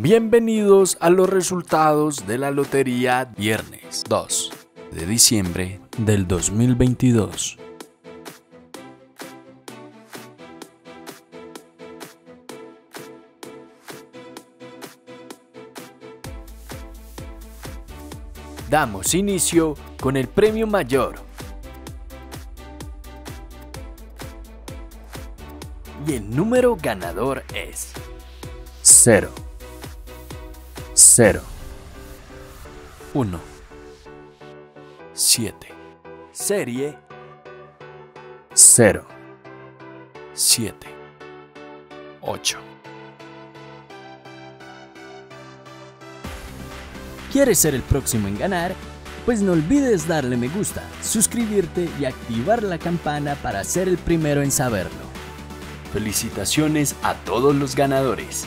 Bienvenidos a los resultados de la lotería viernes 2 de diciembre del 2022. Damos inicio con el premio mayor. Y el número ganador es 0 0 1 7 Serie. 0 7 8 ¿Quieres ser el próximo en ganar? Pues no olvides darle me gusta, suscribirte y activar la campana para ser el primero en saberlo. Felicitaciones a todos los ganadores.